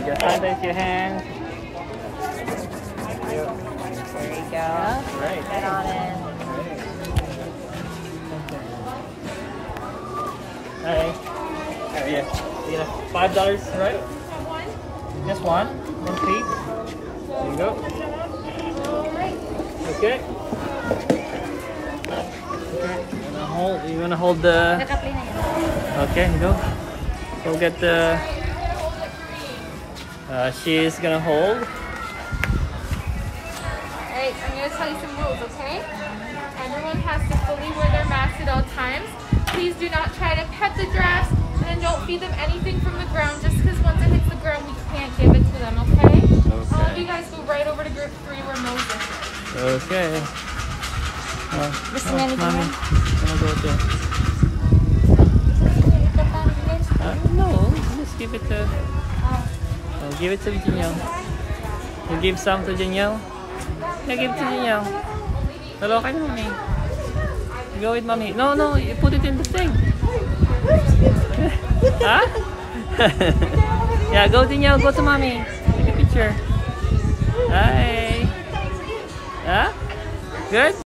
You just sanitize your hands. There you go. Right. Get on it. Alright. Oh, yeah. You know, five dollars, right? Just one. One piece. There you go. Okay. Okay. You wanna hold? You wanna hold the? Okay, you go. Go get the. Uh, she's gonna hold. Alright, I'm going to tell you some rules, okay? Everyone has to fully wear their mask at all times. Please do not try to pet the giraffes and don't feed them anything from the ground just because once it hits the ground, we can't give it to them, okay? All of you guys go right over to group three where Moses is. Okay. Oh, Gusto niya ni mommy. Jen? Wanna go to? Ito pa, Jen. Uh, no, just give it to. Oh, give it to Danielle. You give some to Danielle. Yeah, give it to Danielle. Hello, kay mommy. Go with mommy. No, no, you put it in the thing. huh? yeah, go Danielle. Go to mommy. Take a picture. Hi. Huh? Good.